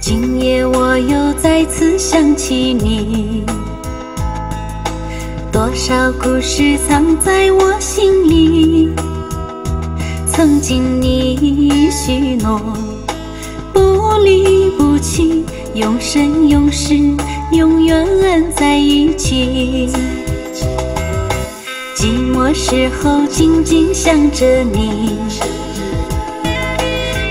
今夜我又再次想起你，多少故事藏在我心里。曾经你许诺不离不弃，永生永世永远在一起。寂寞时候紧紧想着你。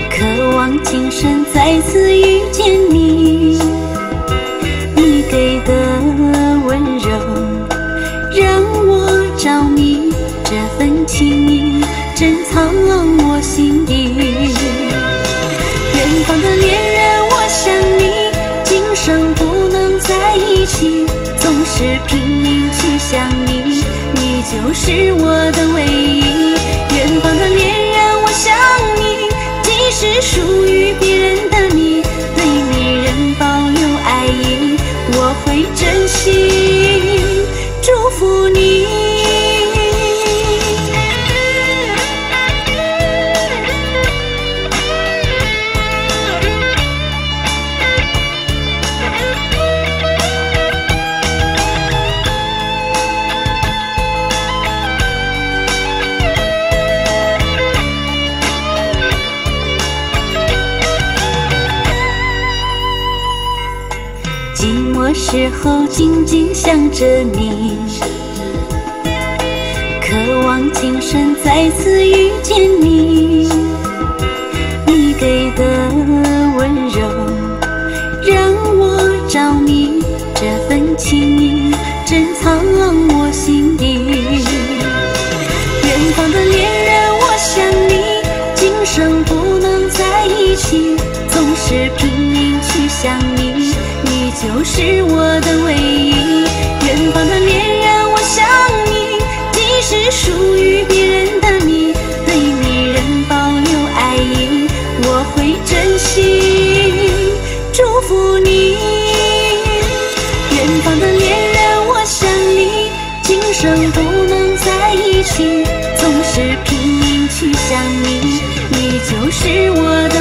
渴望今生再次遇见你，你给的情意珍藏我心底。远方的恋人，我想你，今生不能在一起，总是拼命去想你，你就是我的唯一。寂寞时候紧紧想着你，渴望今生再次遇见你。你给的温柔让我着迷，这份情意珍藏我心底。远方的恋人，我想你，今生不能在一起，总是拼命去想你。就是我的唯一，远方的恋人，我想你，即使属于别人的你，对你仍保留爱意，我会珍惜，祝福你。远方的恋人，我想你，今生不能在一起，总是拼命去想你，你就是我的